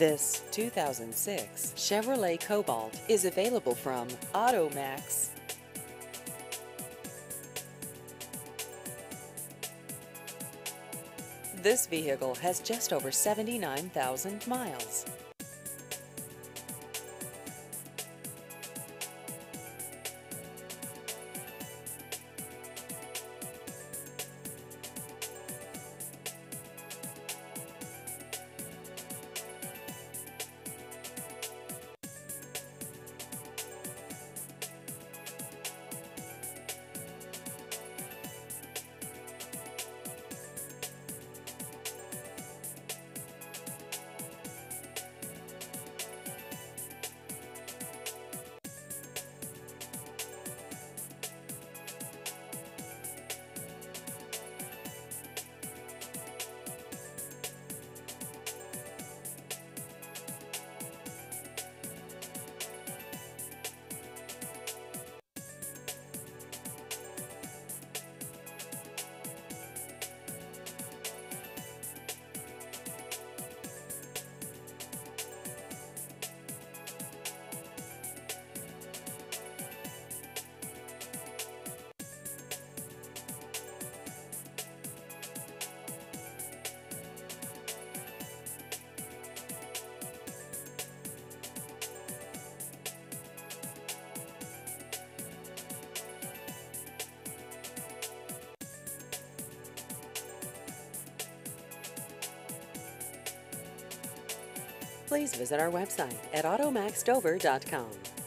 This 2006 Chevrolet Cobalt is available from Auto Maxx. This vehicle has just over 79,000 miles. Please visit our website at AutoMaxxDover.com.